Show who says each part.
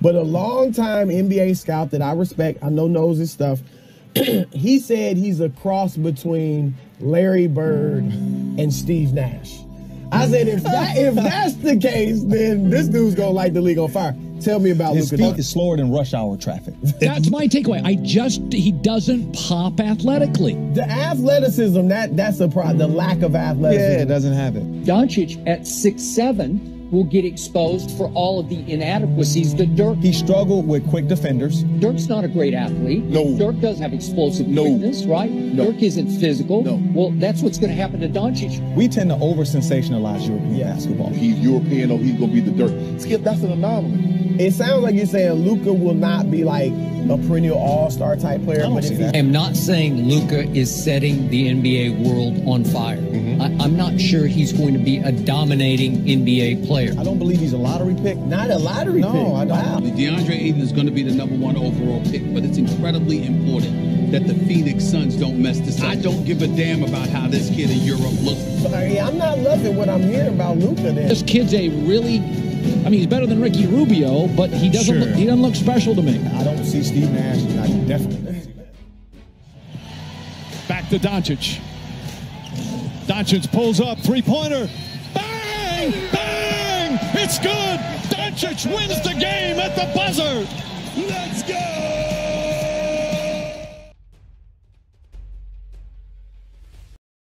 Speaker 1: But a long-time NBA scout that I respect, I know knows his stuff. he said he's a cross between Larry Bird and Steve Nash. I said if that if that's the case, then this dude's gonna light the league on fire. Tell me about
Speaker 2: His
Speaker 1: Luka.
Speaker 2: feet is slower than rush hour traffic.
Speaker 3: That's my takeaway. I just he doesn't pop athletically.
Speaker 1: The athleticism that that's the pro- the lack of athleticism.
Speaker 2: Yeah, doesn't have it.
Speaker 4: Doncic at six seven will get exposed for all of the inadequacies that Dirk.
Speaker 2: He struggled with quick defenders.
Speaker 4: Dirk's not a great athlete.
Speaker 5: No.
Speaker 4: Dirk does have explosive
Speaker 5: No.
Speaker 4: quickness, right?
Speaker 5: No.
Speaker 4: Dirk isn't physical.
Speaker 5: No.
Speaker 4: Well, that's what's going to happen to Doncic.
Speaker 2: We tend to over sensationalize European
Speaker 1: Yeah.
Speaker 2: basketball.
Speaker 5: He's European or he's gonna be the Dirk. Skip, that's an anomaly.
Speaker 1: It sounds like you're saying Luka will not be like a perennial all-star type player,
Speaker 2: don't
Speaker 1: but
Speaker 2: see
Speaker 1: if
Speaker 2: that.
Speaker 6: I am not saying Luka is setting the NBA world on fire.
Speaker 2: Mm-hmm.
Speaker 6: I, I'm not sure he's going to be a dominating NBA player.
Speaker 2: I don't believe he's a lottery pick.
Speaker 1: not a lottery
Speaker 2: No,
Speaker 1: pick.
Speaker 2: I don't.
Speaker 1: Wow.
Speaker 7: DeAndre Ayton is going to be the number one overall pick, but it's incredibly important that the Phoenix Suns don't mess this up. I don't give a damn about how this kid in Europe looks.
Speaker 1: Sorry, I'm not loving what I'm hearing about Luka. Then
Speaker 3: This kid's a really I mean he's better than Ricky Rubio, but he doesn't
Speaker 2: Sure.
Speaker 3: look, he doesn't look special to me.
Speaker 2: I don't see Steve Nash. I definitely don't see that.
Speaker 8: Back to Doncic. Doncic pulls up, three pointer. Bang! Bang! It's good! Doncic wins the game at the buzzer! Let's go!